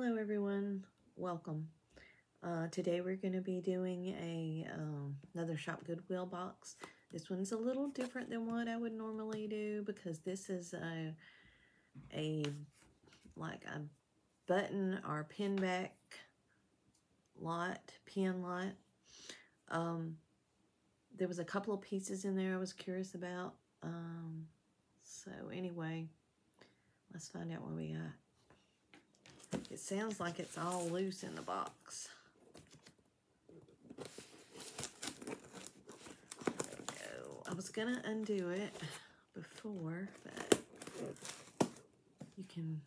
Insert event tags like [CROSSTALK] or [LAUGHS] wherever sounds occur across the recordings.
Hello everyone, welcome. Uh, today we're going to be doing a um, another Shop Goodwill box. This one's a little different than what I would normally do because this is a, a like a button or pin back lot, pin lot. Um, there was a couple of pieces in there I was curious about. Um, so anyway, let's find out what we got. It sounds like it's all loose in the box. I was gonna undo it before, but you can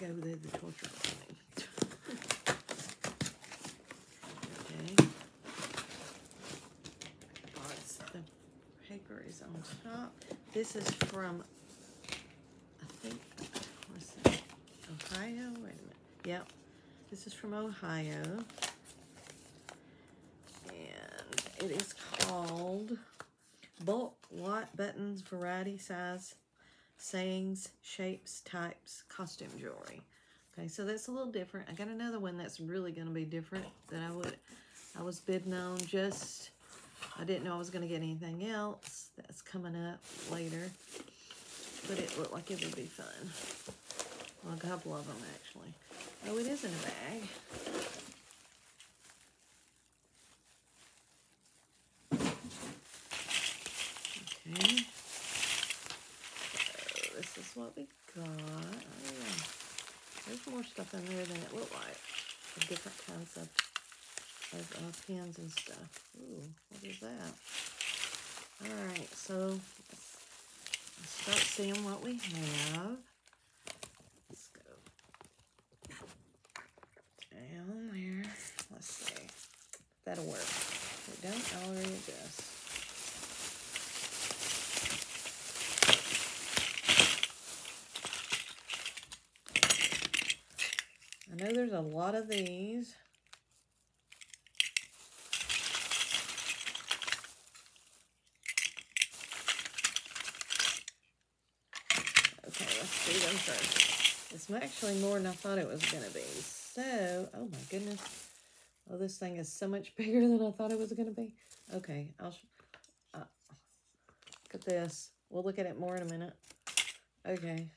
go the torture with okay. The paper is on top. This is from, I think, what's that? Ohio? Wait a minute. Yep. This is from Ohio. And it is called Bulk Lot Buttons Variety Size Sayings, Shapes, Types, Costume Jewelry. Okay, so that's a little different. I got another one that's really going to be different that I would, I was bidding on just, I didn't know I was going to get anything else. That's coming up later. But it looked like it would be fun. Couple of them, actually. Oh, it is in a bag. Okay. So this is what we got. Oh, yeah. There's more stuff in there than it looked like. Different kinds of, of uh, and stuff. Ooh, what is that? Alright, so let's, let's start seeing what we have. Let's go down there. Let's see if that'll work. Don't, I'll readjust. I know there's a lot of these. Okay, let's do them first. It's actually more than I thought it was going to be. So, oh my goodness. Oh, this thing is so much [LAUGHS] bigger than I thought it was going to be. Okay, I'll, uh, look at this. We'll look at it more in a minute. Okay,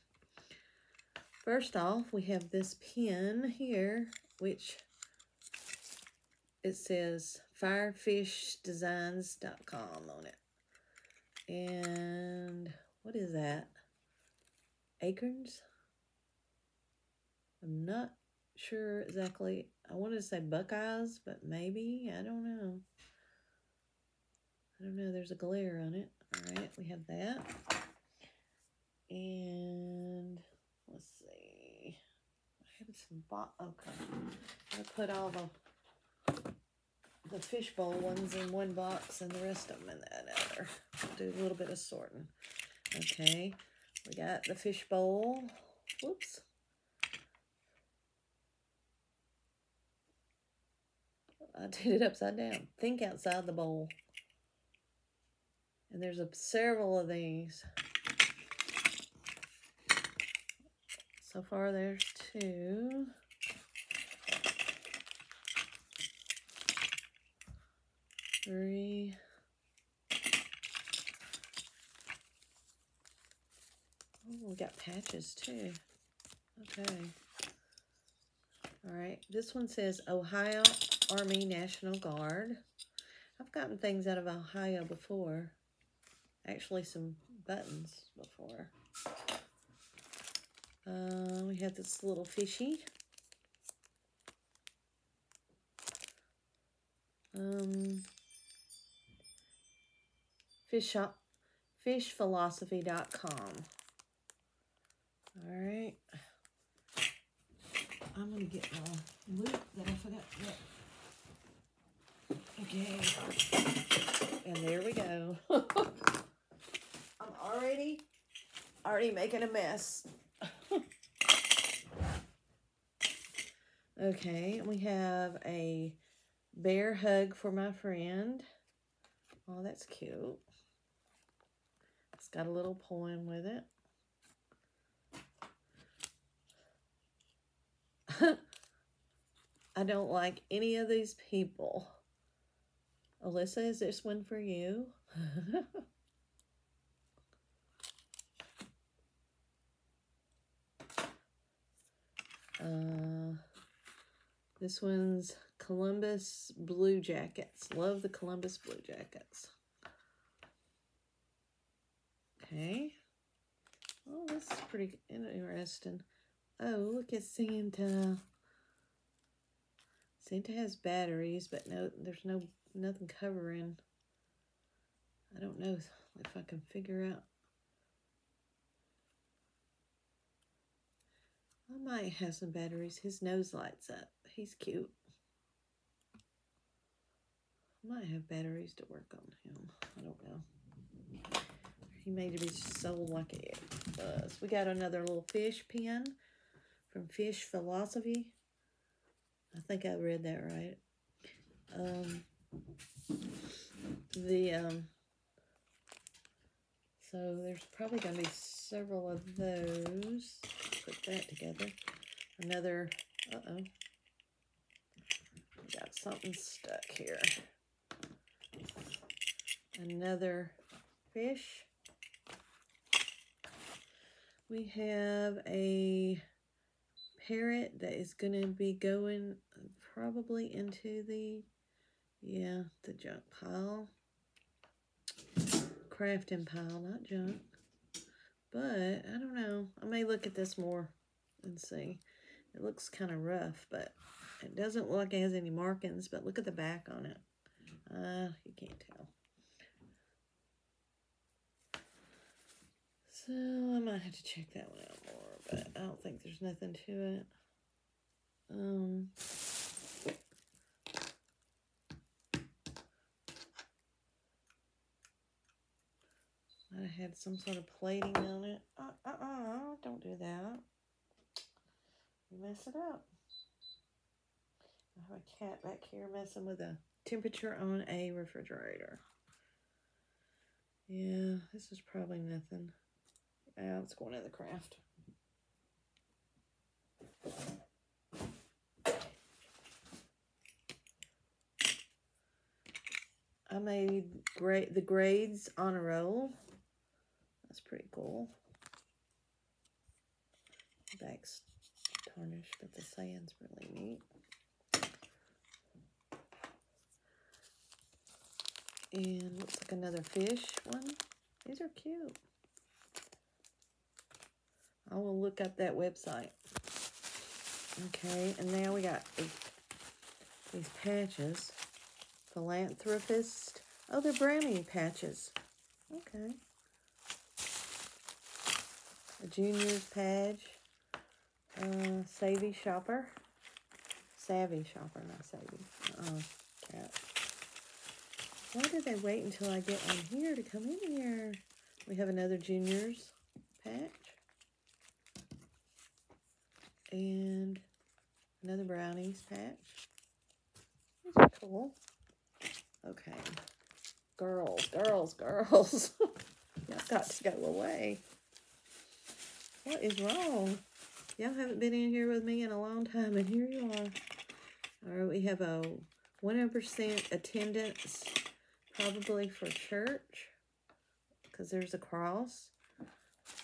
First off, we have this pin here, which it says firefishdesigns.com on it. And what is that? Acorns? I'm not sure exactly. I wanted to say Buckeyes, but maybe. I don't know. I don't know. There's a glare on it. All right, we have that. And let's see. I have some box. Okay, I put all the the fishbowl ones in one box and the rest of them in that other. do a little bit of sorting. Okay, we got the fishbowl. Whoops. I did it upside down. Think outside the bowl. And there's a, several of these. So far, there's two. Three. Oh, we got patches too. Okay. All right. This one says Ohio Army National Guard. I've gotten things out of Ohio before. Actually, some buttons before. Uh, we have this little fishy. Um, fish fishphilosophy.com. All right. I'm going to get my loupe that I forgot And there we go. [LAUGHS] I'm already, already making a mess. [LAUGHS] okay, we have a bear hug for my friend. Oh, that's cute. It's got a little poem with it. [LAUGHS] I don't like any of these people. Alyssa, is this one for you? [LAUGHS] uh, this one's Columbus Blue Jackets. Love the Columbus Blue Jackets. Okay. Oh, this is pretty interesting. Oh, look at Santa. Santa has batteries, but no, there's no nothing covering. I don't know if I can figure out. I might have some batteries. His nose lights up. He's cute. I might have batteries to work on him. I don't know. He may be sold like it was. We got another little fish pin from Fish Philosophy. I think I read that right. Um, the um, so there's probably going to be several of those. Put that together. Another, uh-oh. Got something stuck here. Another fish. We have a parrot that is going to be going probably into the, yeah, the junk pile. Crafting pile, not junk. But, I don't know. I may look at this more and see. It looks kind of rough, but it doesn't look like it has any markings, but look at the back on it. Uh, you can't tell. So I might have to check that one out more, but I don't think there's nothing to it. Um, I had some sort of plating on it. Uh, uh, uh, don't do that. You mess it up. I have a cat back here messing with the temperature on a refrigerator. Yeah, this is probably nothing. Yeah, it's going in the craft. I made great the grades on a roll. Pretty cool. back's tarnished, but the sand's really neat. And looks like another fish one. These are cute. I will look up that website. Okay, and now we got these, patches. Philanthropist. Oh, they're brownie patches. Okay junior's page, uh, Savvy Shopper, Savvy Shopper, not Savvy, uh, cat. Why did they wait until I get on here to come in here? We have another junior's patch. And another brownies patch. Are cool. Okay. Girls, girls, girls. [LAUGHS] Y'all got to go away. What is wrong? Y'all haven't been in here with me in a long time, and here you are. All right, we have a 100% attendance, probably for church, because there's a cross.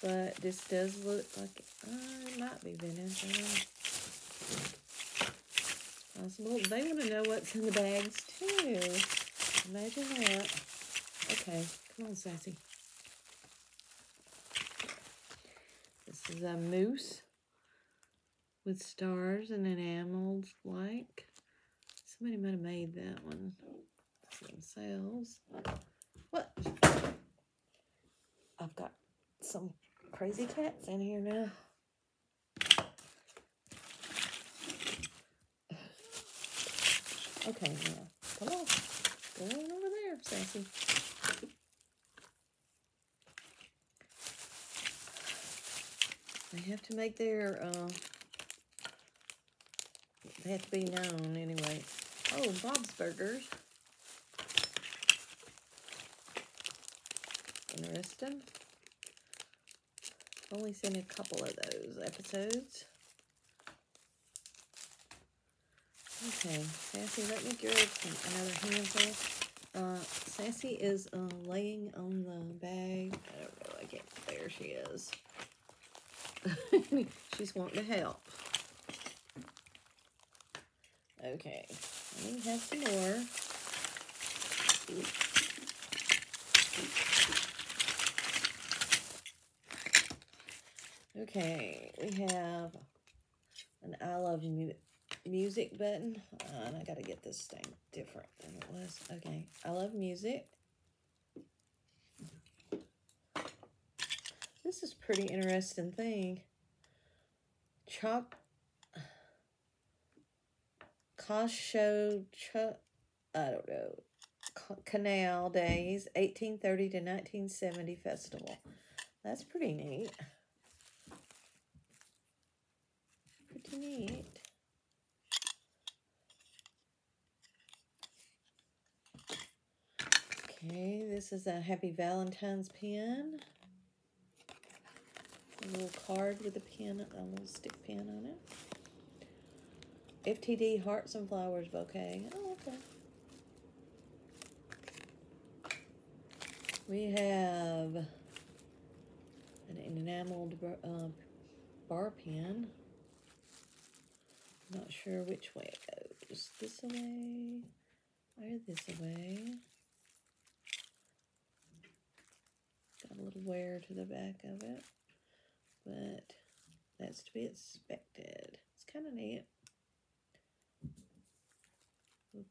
But this does look like it might be vintage. Possible. They want to know what's in the bags, too. Imagine that. Okay, come on, Sassy. A moose with stars and enameled like. Somebody might have made that one themselves. What? I've got some crazy cats in here now. [SIGHS] Okay, now, come on. Go on over there, Sassy. They have to make their, uh, they have to be known anyway. Oh, Bob's Burgers. Interesting. I've Only seen a couple of those episodes. Okay, Sassy, let me grab another handful. Uh, Sassy is uh, laying on the bag. I don't know, I can't, there she is. [LAUGHS] She's wanting to help. Okay, me have some more. Okay, we have an I love mu music button. Uh, and I gotta get this thing different than it was. Okay, I love music. This is pretty interesting thing. Chalk Cosho I don't know. Canal Days, 1830 to 1970 Festival. That's pretty neat. Pretty neat. Okay, this is a Happy Valentine's pin. A little card with a pin, a little stick pin on it. FTD Hearts and Flowers bouquet. Oh, okay. We have an enameled uh, bar pen. Not sure which way it goes. This way or this way. Got a little wear to the back of it, but that's to be expected. It's kind of neat.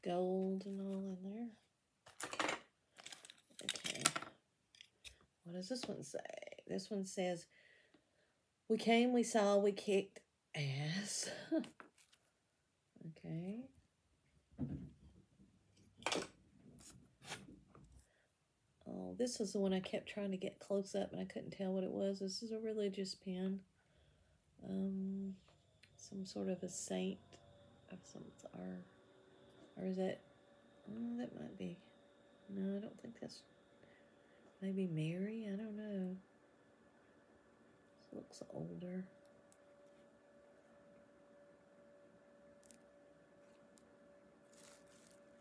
Gold and all in there. Okay. What does this one say? This one says, We came, we saw, we kicked ass. [LAUGHS] okay. Oh, this is the one I kept trying to get close up and I couldn't tell what it was. This is a religious pen. Um, some sort of a saint of some, or, or is that, oh, that might be, no, I don't think that's, maybe Mary, I don't know. This looks older.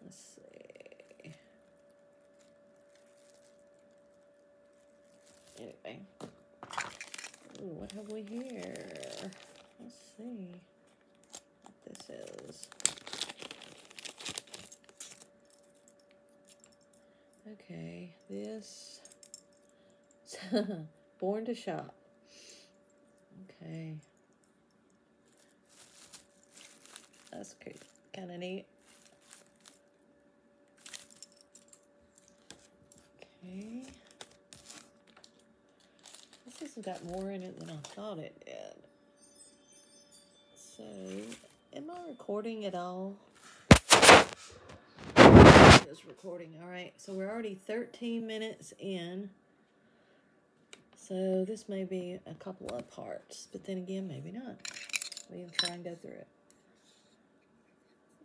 Let's see. Anyway. Ooh, what have we here? Let's see what this is. Okay, this [LAUGHS] Born to Shop. Okay. That's kind of neat. Okay. This has got more in it than I thought it did. So, am I recording at all? It's recording. All right. So we're already 13 minutes in. So this may be a couple of parts, but then again, maybe not. We can try and go through it.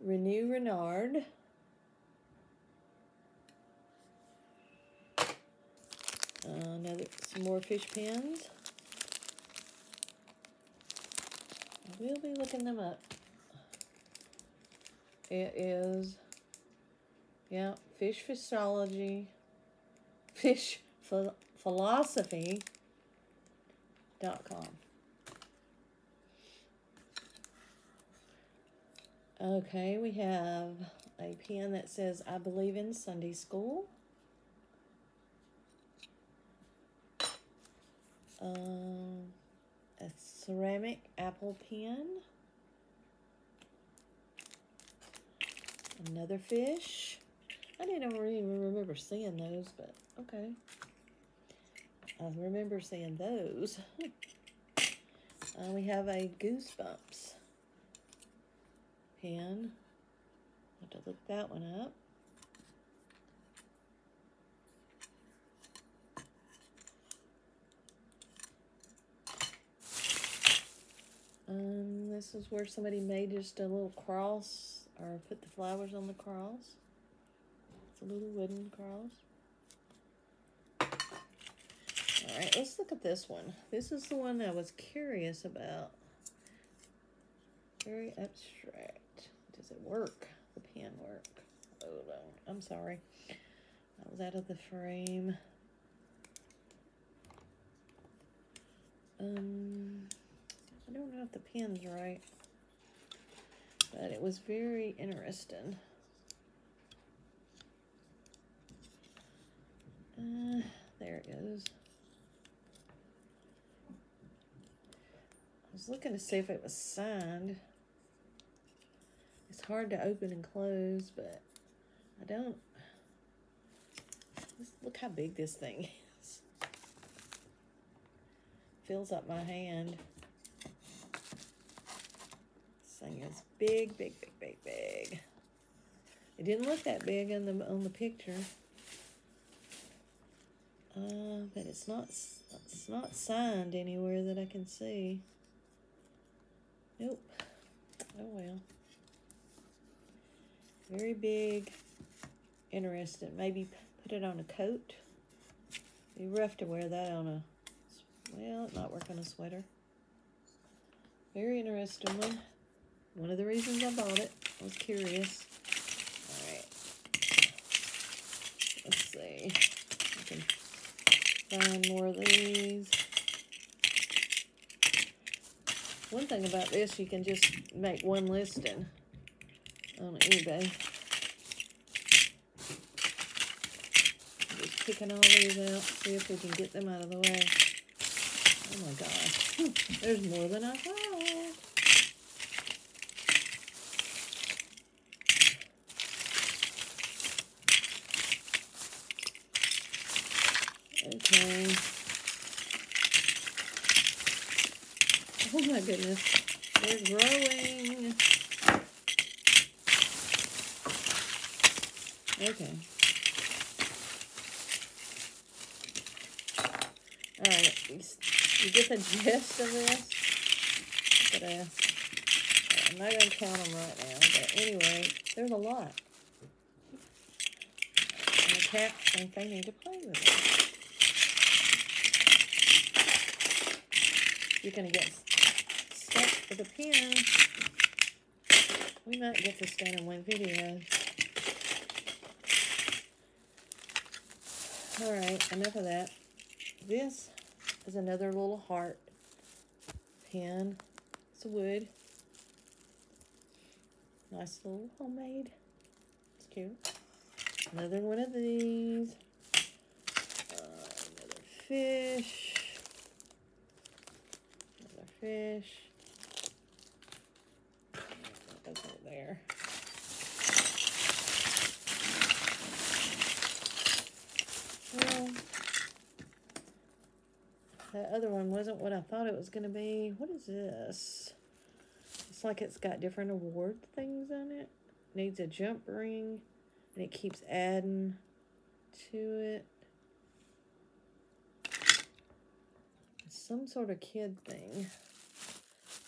Renew Renard. Uh, another some more fish pens. We'll be looking them up. It is, yeah, fish physiology, fish philosophy dot com. Okay, we have a pen that says I believe in Sunday school. Um, a ceramic apple pen. Another fish. I didn't really remember seeing those, but okay. I remember seeing those. [LAUGHS] uh, we have a Goosebumps pen. Have to look that one up. Um, this is where somebody made just a little cross or put the flowers on the cross. It's a little wooden cross. All right, let's look at this one. This is the one I was curious about. Very abstract. Does it work? The pen work? Hold on. I'm sorry. I was out of the frame. Um, know if the pen's right, but it was very interesting. Uh, there it goes. I was looking to see if it was signed. It's hard to open and close, but I don't. Look how big this thing [LAUGHS] is. Fills up my hand. Thing is big, big, big, big, big. It didn't look that big on the on the picture. Uh, but it's not it's not signed anywhere that I can see. Nope. Oh well. Very big. Interesting. Maybe put it on a coat. Be rough to wear that on a well, might work on a sweater. Very interesting one. One of the reasons I bought it. I was curious. Alright. Let's see. I can find more of these. One thing about this, you can just make one listing on eBay. Just picking all these out, see if we can get them out of the way. Oh my gosh, [LAUGHS] there's more than I thought. Okay. Oh my goodness. They're growing. Okay. Alright, you, get the gist of this? But, uh, I'm not going to count them right now, but anyway, there's a lot. And the cats think they need to play with it. You're going to get a pen. We might get this done in one video. Alright, enough of that. This is another little heart pen. It's a wood. Nice little homemade. It's cute. Another one of these. Uh, another fish Another fish. That Well, that other one wasn't what I thought it was going to be. What is this? It's like it's got different award things on it. Needs a jump ring. And it keeps adding to it. some sort of kid thing.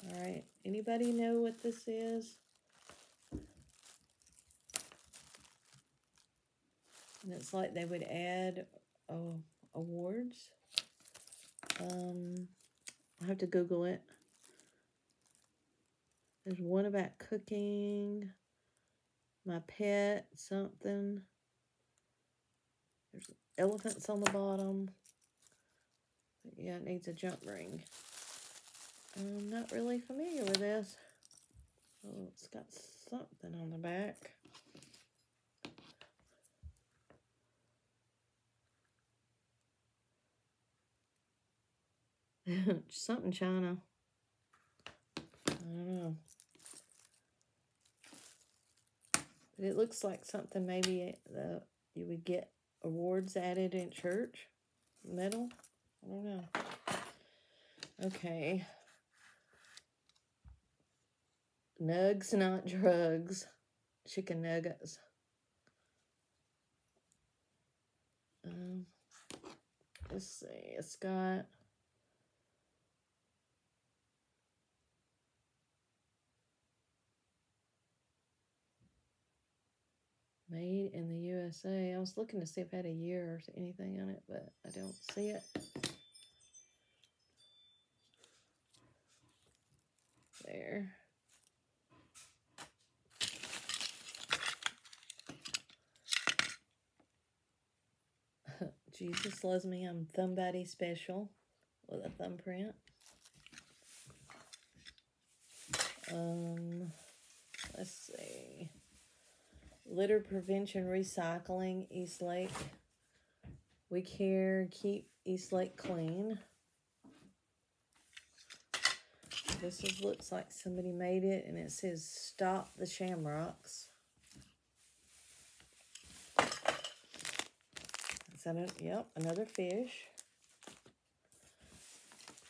All right. Anybody know what this is? And it's like they would add oh, awards. Um, i have to Google it. There's one about cooking, my pet, something. There's elephants on the bottom. Yeah, it needs a jump ring. I'm not really familiar with this. Oh, it's got something on the back. [LAUGHS] something China. I don't know. But it looks like something maybe the you would get awards added in church. Metal. I don't know. Okay. Nugs, not drugs. Chicken nuggets. Um, let's see. It's got made in the USA. I was looking to see if it had a year or anything on it, but I don't see it. There. [LAUGHS] Jesus loves me. I'm thumbbody special with a thumbprint. Um, let's see. Litter Prevention Recycling, East Lake. We care, keep East Lake clean. This is, looks like somebody made it, and it says Stop the Shamrocks. Is that a, yep, another fish.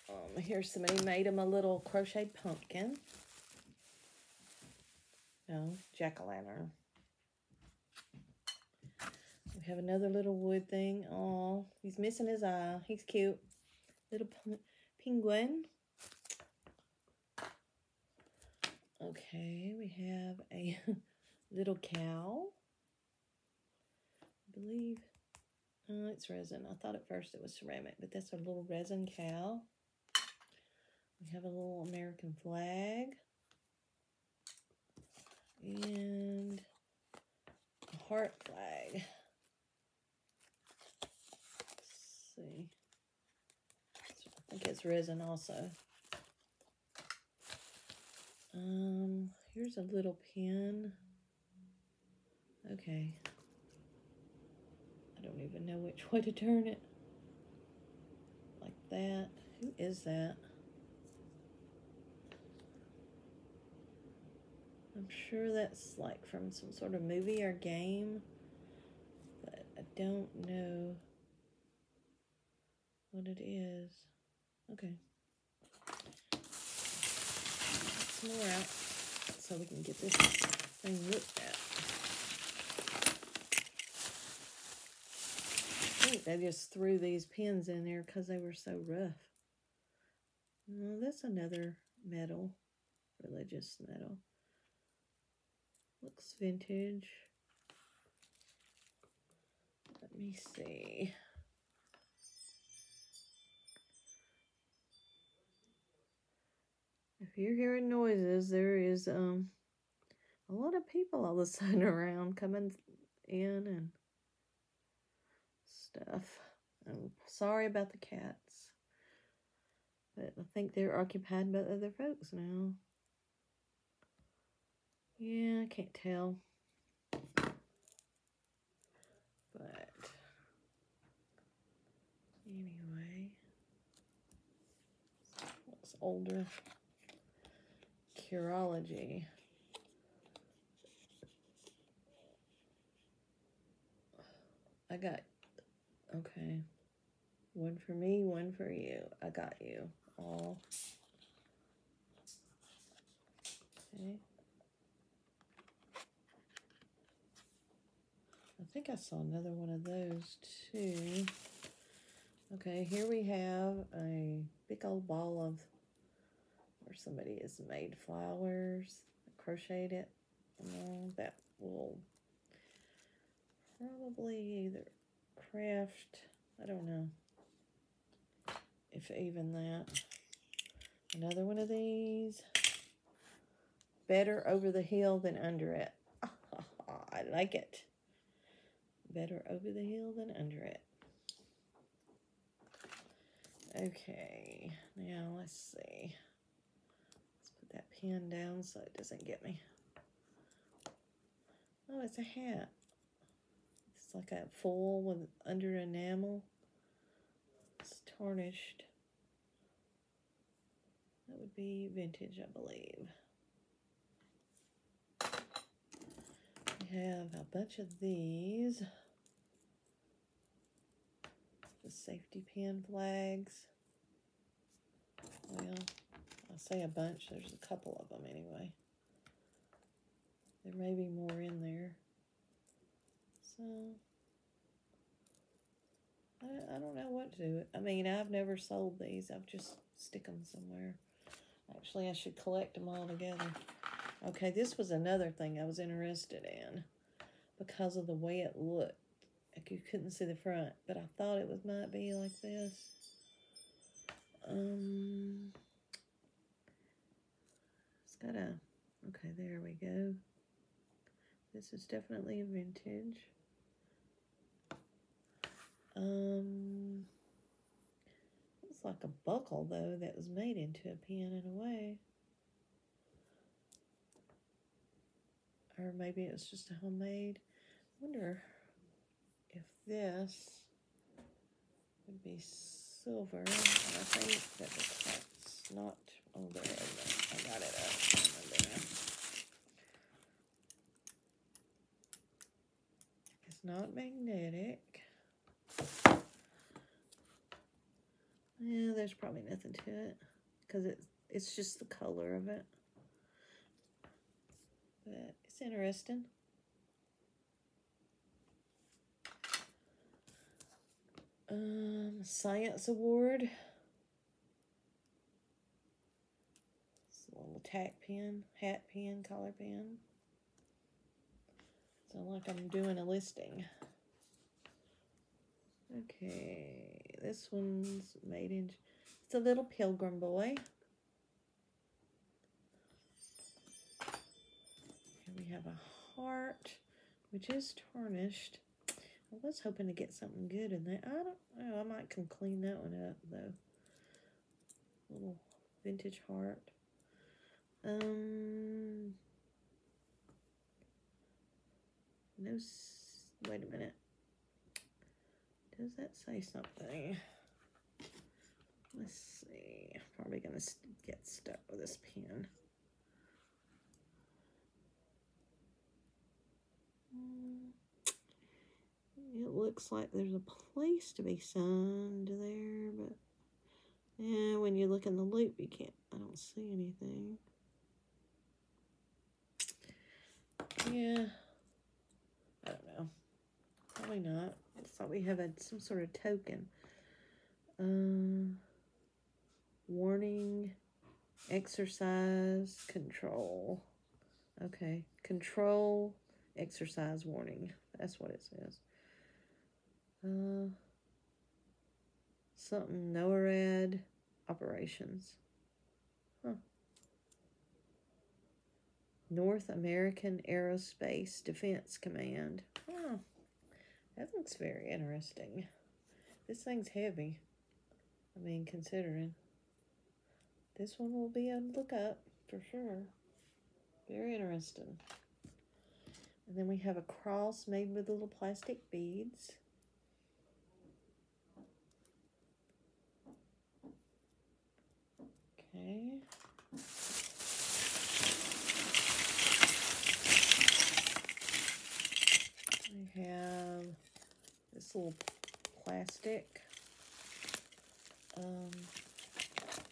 Um, here's somebody made him a little crocheted pumpkin. No, jack-o'-lantern. We have another little wood thing. Oh, he's missing his eye. He's cute. Little penguin. Okay, we have a [LAUGHS] little cow. I believe oh, it's resin. I thought at first it was ceramic, but that's a little resin cow. We have a little American flag. And a heart flag. Let's see. I think it's resin also. Um, here's a little pin. Okay. I don't even know which [LAUGHS] way to turn it. Like that. Who is that? I'm sure that's like from some sort of movie or game, but I don't know what it is. Okay Some more out so we can get this thing looked at. I think they just threw these pins in there because they were so rough. No, that's another metal, religious metal. Looks vintage. Let me see. If you're hearing noises, there is um a lot of people all of a [LAUGHS] sudden around coming in and stuff. I'm sorry about the cats, but I think they're occupied by other folks now. Yeah, I can't tell. But anyway, it's older. Curology. I got, okay. One for me, one for you. I got you all. Okay. I think I saw another one of those too. Okay, here we have a big old ball of or somebody has made flowers, crocheted it. That will probably either craft, I don't know if even that. Another one of these. Better over the hill than under it. [LAUGHS] I like it. Better over the hill than under it. Okay, now let's see that pen down so it doesn't get me. Oh, it's a hat. It's like a foil with under enamel. It's tarnished. That would be vintage, I believe. We have a bunch of these. The safety pin flags. Well, say a bunch, there's a couple of them anyway. There may be more in there. So, I, I don't know what to do. I mean, I've never sold these. I've just stick them somewhere. Actually, I should collect them all together. Okay, this was another thing I was interested in because of the way it looked. Like you couldn't see the front, but I thought it was might be like this. Um, a, okay, there we go. This is definitely a vintage. Um, it's like a buckle though that was made into a pen in a way. Or maybe it was just a homemade. wonder if this would be silver. I think that cat's not. Oh, there it is. I got it up. It's not magnetic. Yeah, there's probably nothing to it because it's it's just the color of it. But it's interesting. Um, Science Award. It's a little tack pin, hat pin, collar pin. Sound like I'm doing a listing. Okay, this one's made in, it's a little pilgrim boy. Here we have a heart, which is tarnished. I was hoping to get something good in there. I don't know. I might can clean that one up though. Little vintage heart. Um. No. Wait a minute. Does that say something? Let's see. Probably gonna get stuck with this pen. It looks like there's a place to be signed there, but yeah, when you look in the loupe, you can't, I don't see anything. Yeah, I don't know. Probably not. I thought we have a, some sort of token. Um, warning, exercise, control. Okay, control, exercise warning. That's what it says. Uh, something NORAD operations. Huh. North American Aerospace Defense Command. Huh. That looks very interesting. This thing's heavy. I mean, considering. This one will be a look up for sure. Very interesting. And then we have a cross made with little plastic beads. Okay. We have this little plastic um,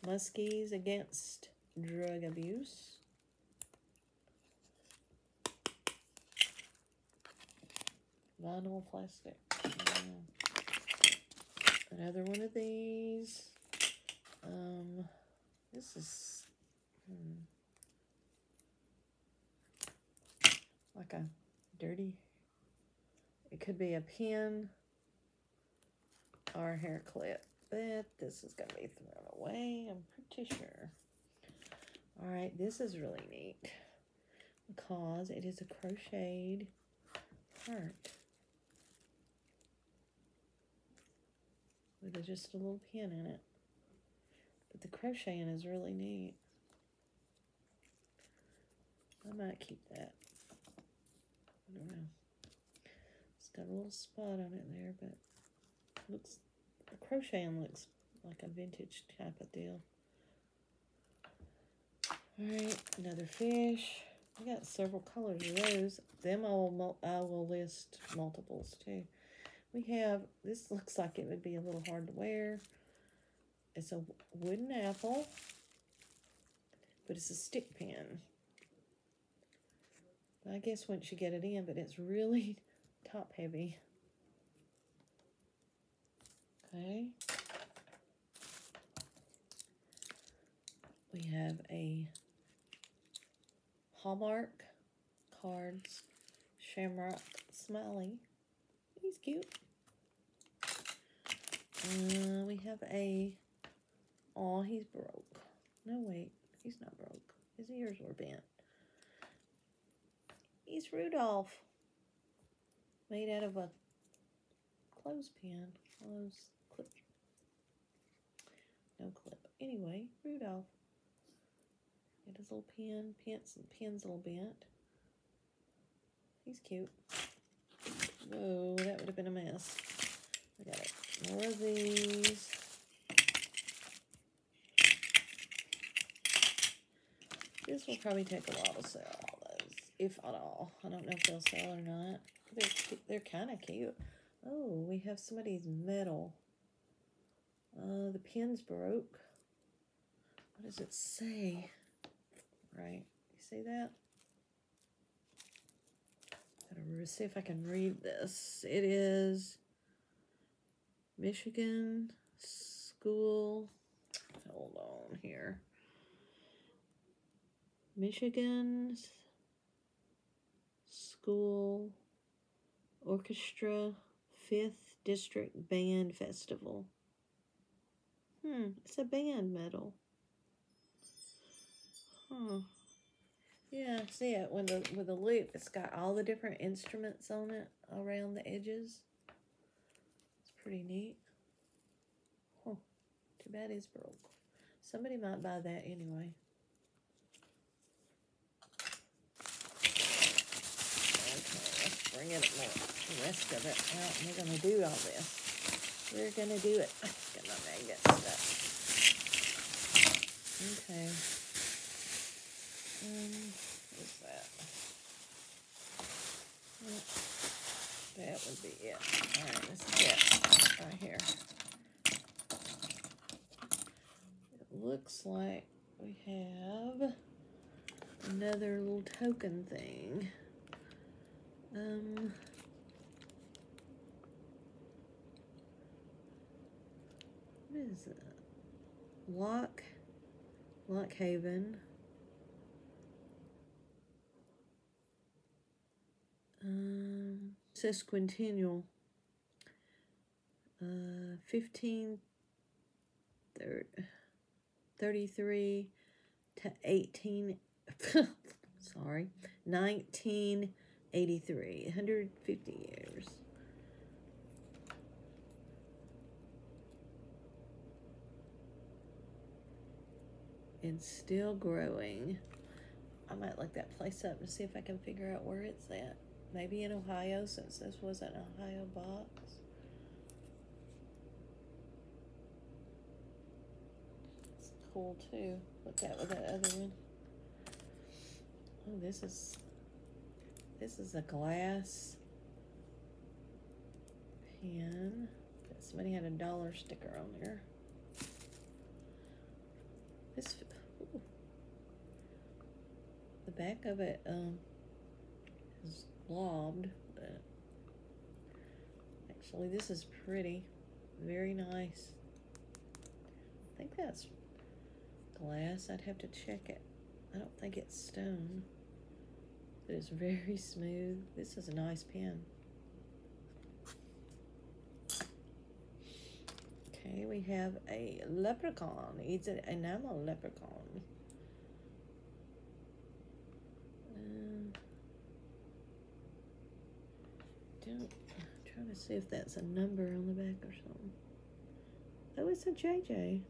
muskies against drug abuse. Vinyl plastic. Another one of these. Um, this is hmm, like a dirty, it could be a pin or a hair clip, but this is going to be thrown away, I'm pretty sure. All right, this is really neat because it is a crocheted heart with just a little pin in it. But the crocheting is really neat. I might keep that. I don't know. Got a little spot on it there, but looks the crocheting looks like a vintage type of deal. Alright, another fish. We got several colors of those. Them I will, I will list multiples too. We have, this looks like it would be a little hard to wear. It's a wooden apple, but it's a stick pin. I guess once you get it in, but it's really top heavy. Okay. We have a Hallmark cards, Shamrock Smiley. He's cute. Uh, we have a Oh, he's broke. No, wait. He's not broke. His ears were bent. He's Rudolph. Made out of a clothespin. clothes clip. No clip. Anyway, Rudolph. Got his little pin. Pin's, pin's a little bent. He's cute. Whoa, that would have been a mess. I got. More of these. This will probably take a while to sell all those, if at all. I don't know if they'll sell or not. They're, they're kind of cute. Oh, we have somebody's medal. Uh, the pin's broke. What does it say? Right, you see that? Gotta see if I can read this. It is Michigan School. Hold on here. Michigan School Orchestra Fifth District Band Festival. Hmm, it's a band medal. Huh. Yeah, see it when the with the loupe, it's got all the different instruments on it around the edges. It's pretty neat. Huh. Too bad it's broke. Somebody might buy that anyway. Bring it more, the rest of it out. We're going to do all this. We're going to do it. Get my magnet stuff. Okay. Um, what's that? That would be it. All right, is it right here. It looks like we have another little token thing. Um, what is that? Lock, Lock Haven. Um, sesquicentennial. Uh, 15, thir 33 to 18, [LAUGHS] sorry, 19 83, 150 years. It's still growing. I might look that place up and see if I can figure out where it's at. Maybe in Ohio, since this was an Ohio box. It's cool too. Look at with that other one. Oh, this is this is a glass pan. Somebody had a dollar sticker on there. This, ooh. the back of it um, is blobbed, but actually this is pretty, very nice. I think that's glass. I'd have to check it. I don't think it's stone. It is very smooth. This is a nice pen. Okay, we have a leprechaun. It's an enamel leprechaun. Uh, don't, I'm trying to see if that's a number on the back or something. Oh, it's a JJ.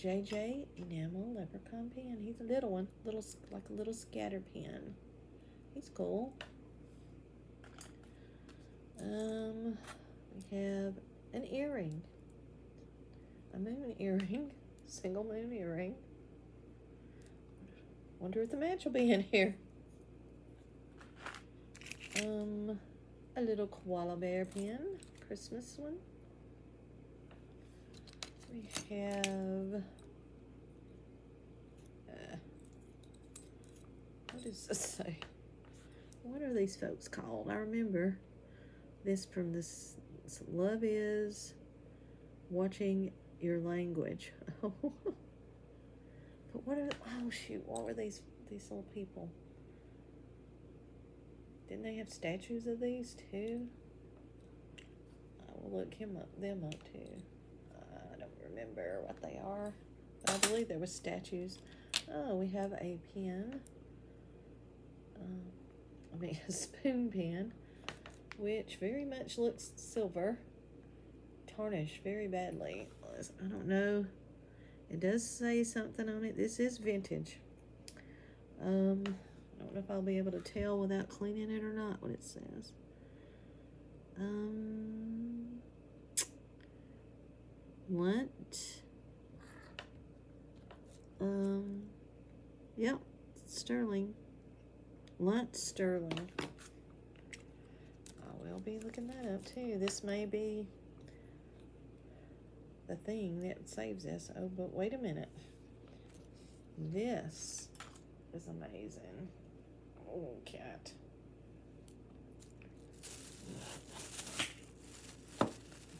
JJ Enamel Leprechaun pen. He's a little one, little like a little scatter pen. He's cool. Um, we have an earring, a moon earring, [LAUGHS] single moon earring. Wonder if the match will be in here. Um, a little koala bear pen, Christmas one. We have, uh, what does this say? What are these folks called? I remember this from this, this love is watching your language. [LAUGHS] but what are, oh shoot, what were these, these little people? Didn't they have statues of these too? I will look him up, them up too remember what they are. I believe there were statues. Oh, we have a pen. Uh, I mean, [LAUGHS] a spoon pen. which very much looks silver. Tarnished very badly. I don't know. It does say something on it. This is vintage. Um, I don't know if I'll be able to tell without cleaning it or not what it says. Um, Lunt. Um, yep, sterling. Lunt sterling. I will be looking that up too. This may be the thing that saves us. Oh, but wait a minute. This is amazing. Oh, cat.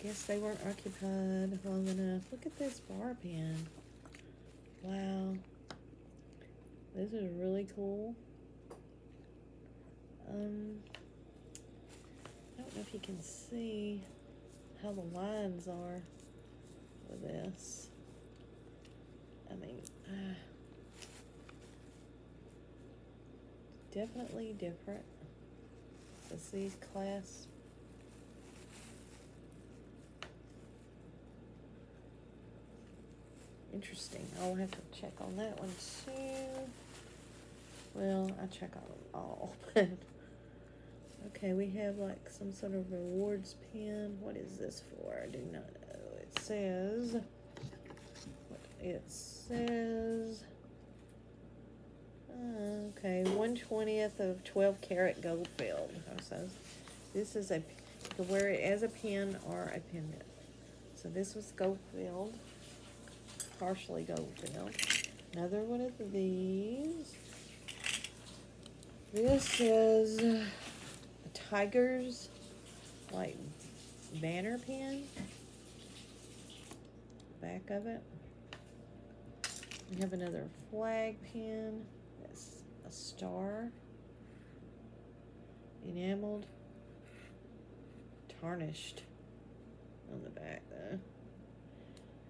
Guess they weren't occupied long enough. Look at this bar pen. Wow. This is really cool. Um, I don't know if you can see how the lines are with this. I mean, uh, definitely different. It's these clasps. Interesting. I'll have to check on that one too. Well, I check on them all, [LAUGHS] okay, we have like some sort of rewards pin. What is this for? I do not know. It says, it says, uh, okay, 120th of 12 karat gold filled. So this is a, you can wear it as a pin or a pendant. So this was gold filled, partially gold filled. Another one of these. This is a tiger's like banner pin. Back of it. We have another flag pin. That's a star. Enameled. Tarnished on the back though.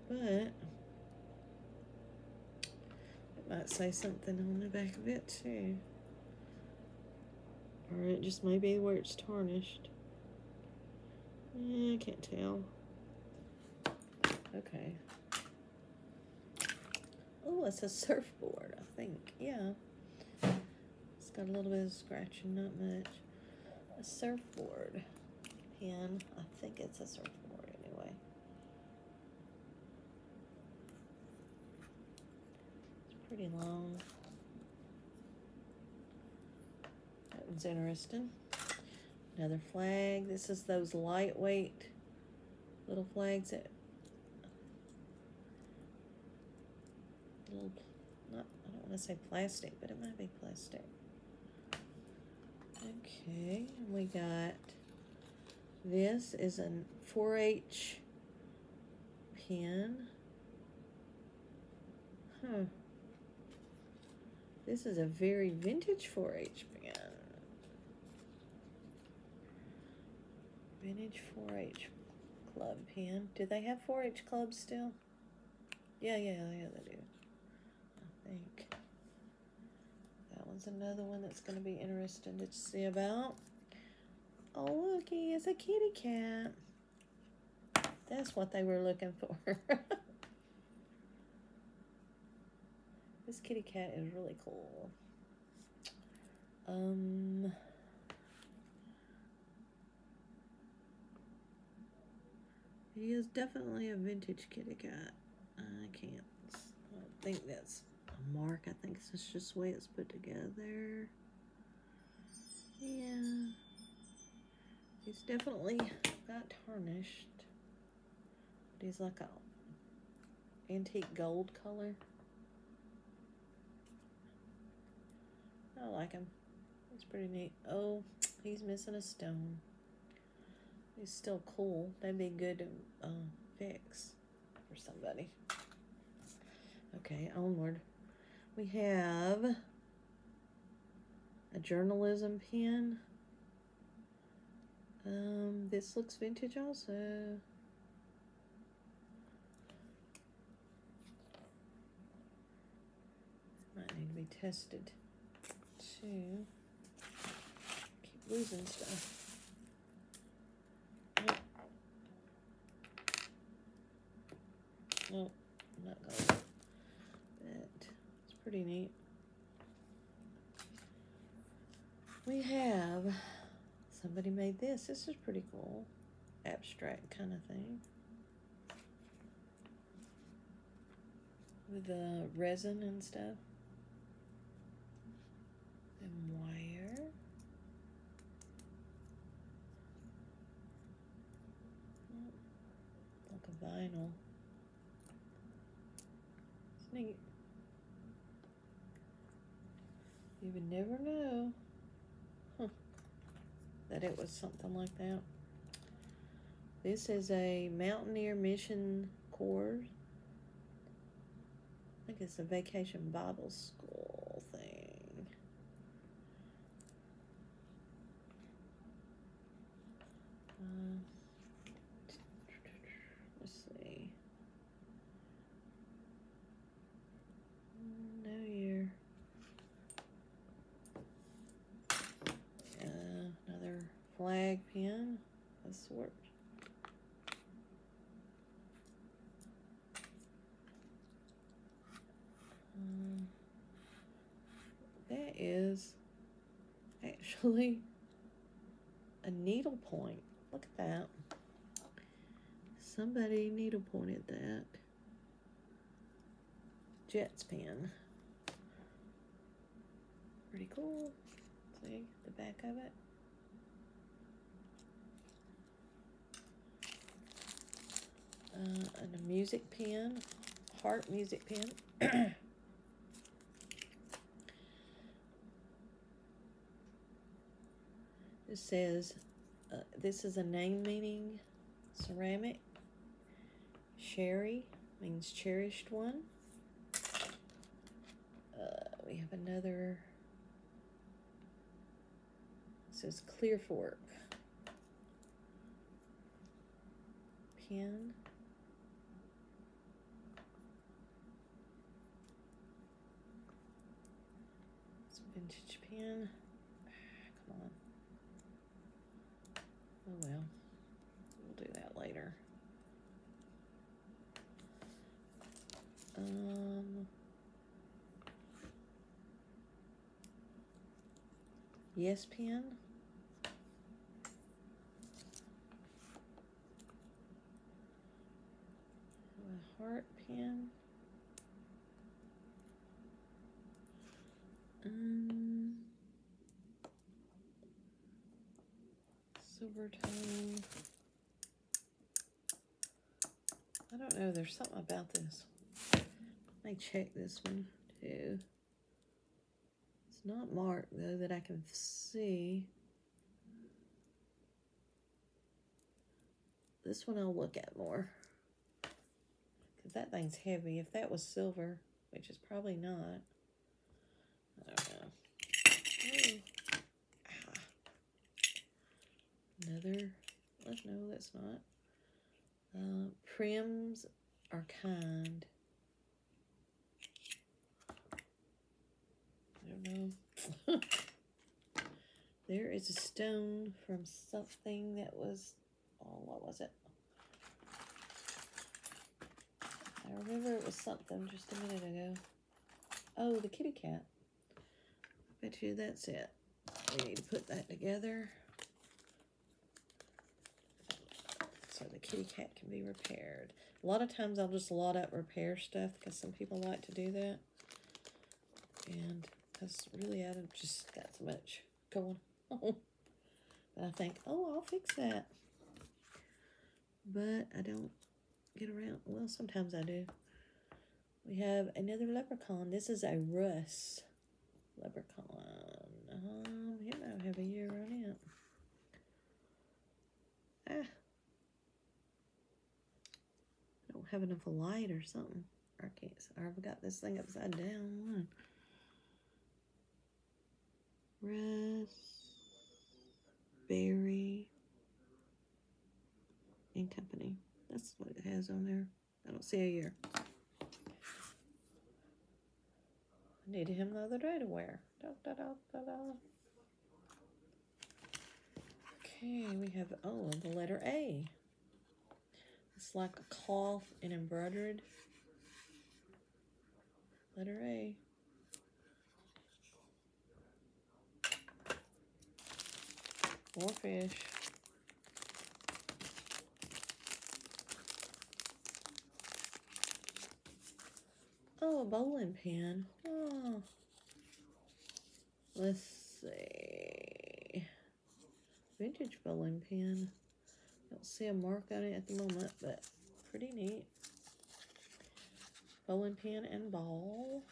But might say something on the back of it too. Or it just may be where it's tarnished. Eh, I can't tell. Okay. Oh, it's a surfboard, I think. Yeah. It's got a little bit of scratching, not much. A surfboard pin. I think it's a surfboard anyway. It's pretty long. That one's interesting. Another flag. This is those lightweight little flags that little not I don't want to say plastic, but it might be plastic. Okay, we got this is a 4-H pin. Huh. This is a very vintage 4-H pin. Vintage 4-H club pen. Do they have 4-H clubs still? Yeah, yeah, oh, yeah, they do. I think. That one's another one that's going to be interesting to see about. Oh, looky, it's a kitty cat. That's what they were looking for. [LAUGHS] this kitty cat is really cool. Um... He is definitely a vintage kitty cat. I can't, I don't think that's a mark. I think it's just the way it's put together. Yeah. He's definitely got tarnished. But he's like a antique gold color. I like him. He's pretty neat. Oh, he's missing a stone. He's still cool. That'd be good to uh, fix for somebody. Okay, onward. We have a journalism pen. Um, this looks vintage also. Might need to be tested to keep losing stuff. Oh, nope. Not going. But it's pretty neat. We have, somebody made this. This is pretty cool. Abstract kind of thing. With the resin and stuff. And wire. Like a vinyl. It's neat. You would never know that it was something like that. This is a Mountaineer Mission Corps. I think it's a vacation Bible school thing. Uh, let's see. No year. Uh, another flag pin of sorts. Um, that is actually a needle point. Look at that. Somebody needle pointed that. Jet's pen. Pretty cool. See the back of it? Uh, and a music pen, heart music pen. [CLEARS THROAT] It says, uh, this is a name meaning ceramic. Sherry means cherished one. Uh, we have another, it says clear fork. It's vintage pen. Come on. Oh well, we'll do that later. Um, yes, pen. A heart pen. Um, I don't know. There's something about this. Let me check this one too. It's not marked though that I can see. This one I'll look at more. Because that thing's heavy. If that was silver, which is probably not. I don't know. Oh. Ah. Another, no, that's not. Uh, prims are kind. I don't know. [LAUGHS] there is a stone from something that was, oh, what was it? I remember it was something just a minute ago. Oh, the kitty cat. I Bet you that's it. We need to put that together. So the kitty cat can be repaired. A lot of times I'll just lot up repair stuff because some people like to do that. And because really I've just got so much going [LAUGHS] on. But I think, oh, I'll fix that. But I don't get around. Well, sometimes I do. We have another leprechaun. This is a Russ leprechaun. Um, here I have a year on it. Ah. I don't have enough light or something. I can't. I've got this thing upside down. Russ Berrie and Company. That's what it has on there. I don't see a year. I needed him the other day to wear. Da, da, da. Okay, we have, oh, the letter A. It's like a cloth and embroidered. Letter A. More fish. Oh, a bowling pin. Oh. Let's see. Vintage bowling pin. Don't see a mark on it at the moment, but pretty neat. Bowling pin and ball.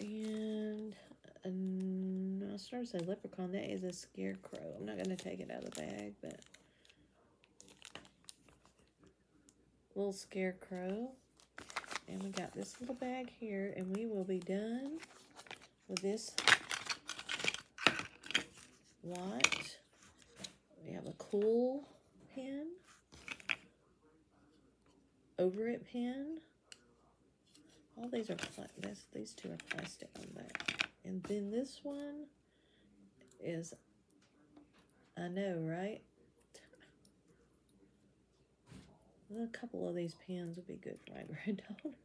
And um, I started to say leprechaun. That is a scarecrow. I'm not going to take it out of the bag, but little scarecrow. And we got this little bag here, and we will be done with this lot. We have a cool pen, over it pen. All these are this, these two are plastic on that. And then this one is, I know, right? A couple of these pens would be good for my [LAUGHS] granddaughter.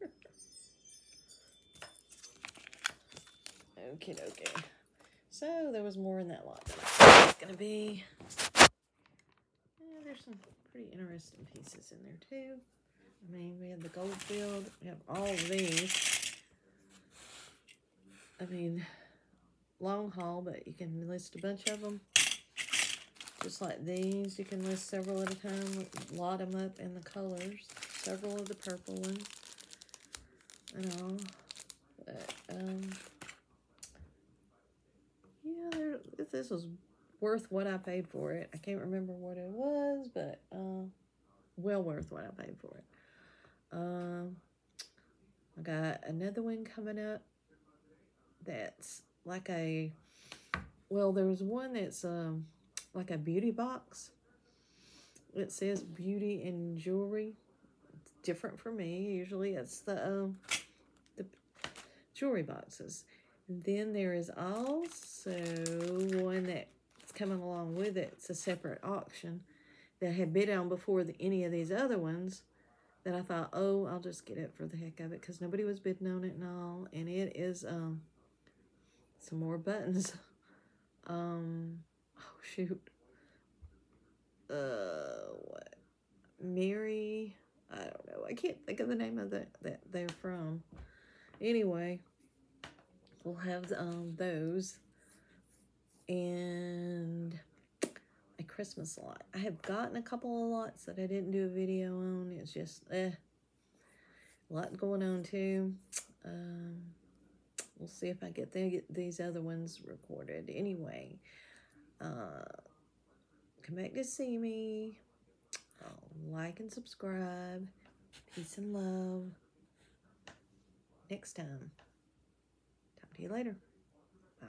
okay, okay. So there was more in that lot. It's gonna be. There's some pretty interesting pieces in there too. I mean, we have the gold filled. We have all these. I mean, long haul, but you can list a bunch of them. Just like these, you can list several at a time, lot them up in the colors. Several of the purple ones. And all. But, um, yeah, this was worth what I paid for it. I can't remember what it was, but, uh, well worth what I paid for it. Um, I got another one coming up that's like a, well, there's one that's, um, like a beauty box. It says beauty and jewelry. It's different for me. Usually it's the um the jewelry boxes. And then there is also one that's coming along with it. It's a separate auction that had bid on before the, any of these other ones that I thought, oh, I'll just get it for the heck of it because nobody was bidding on it and all. And it is um some more buttons. [LAUGHS] Um, oh, shoot. Uh, what? Mary. I don't know. I can't think of the name of the that they're from. Anyway, we'll have um those and a Christmas lot. I have gotten a couple of lots that I didn't do a video on. It's just eh, a lot going on too. Um, we'll see if I get, the, get these other ones recorded. Anyway, uh, come back to see me. like and subscribe. Peace and love. Next time. Talk to you later. Bye.